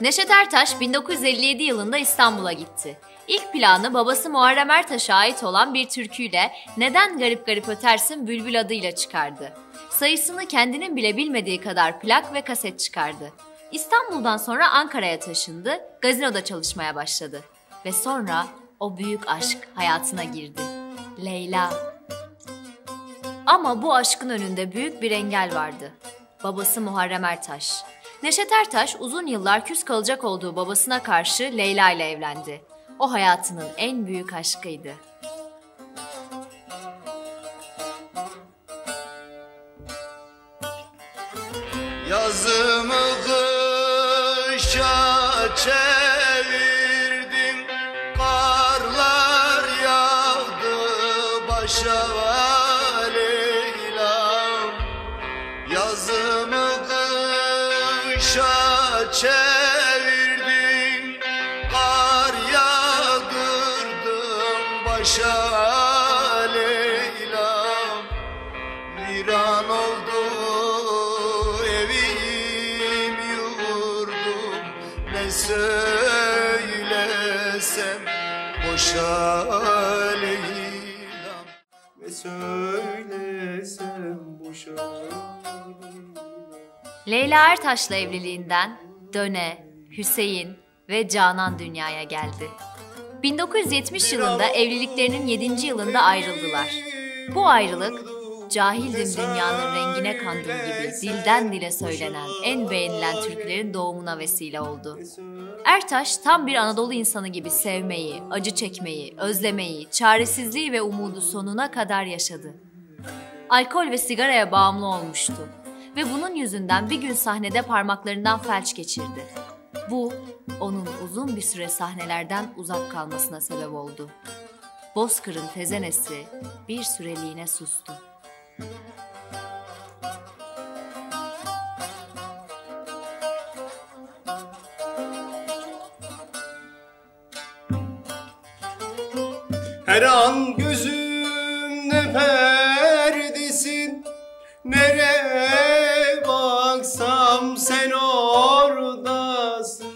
Neşet Ertaş 1957 yılında İstanbul'a gitti. İlk planı babası Muharrem Ertaş'a ait olan bir türküyle Neden Garip Garip Ötersin Bülbül adıyla çıkardı. Sayısını kendinin bile bilmediği kadar plak ve kaset çıkardı. İstanbul'dan sonra Ankara'ya taşındı, gazinoda çalışmaya başladı. Ve sonra o büyük aşk hayatına girdi. Leyla. Ama bu aşkın önünde büyük bir engel vardı. Babası Muharrem Ertaş. Neşet Ertaş uzun yıllar küs kalacak olduğu babasına karşı Leyla ile evlendi. O hayatının en büyük aşkıydı. Yazımı kışa çevirdim Karlar yağdı başa Leyla'm Yazımı kışa çevirdim. Kar yağdırdım başa Leyla'm. Viran oldu evim yurdum. Ne söylesem boşa Leyla'm. Ne söylesem boşa Leyla Ertaş'la evliliğinden Döne, Hüseyin ve Canan dünyaya geldi. 1970 yılında evliliklerinin 7. yılında ayrıldılar. Bu ayrılık Cahildim dünyanın rengine kandım gibi dilden dile söylenen en beğenilen türkülerin doğumuna vesile oldu. Ertaş tam bir Anadolu insanı gibi sevmeyi, acı çekmeyi, özlemeyi, çaresizliği ve umudu sonuna kadar yaşadı. Alkol ve sigaraya bağımlı olmuştu ve bunun yüzünden bir gün sahnede parmaklarından felç geçirdi. Bu onun uzun bir süre sahnelerden uzak kalmasına sebep oldu. Bozkır'ın tezenesi bir süreliğine sustu. Her an gözümde perdesin Nereye baksam sen oradasın.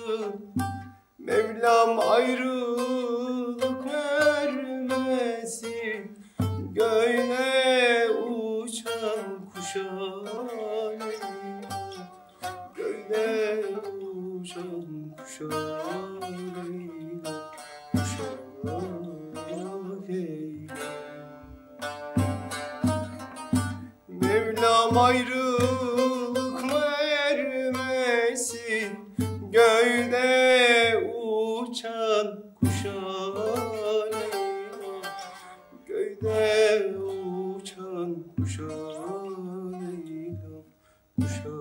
Mevlam ayrılık vermesin. Göğe uçan kuşa Göğe uçan Kuşa Mevlam ayrılık Göğde uçan kuşa Leyla Göğde uçan kuşa Leyla Kuşa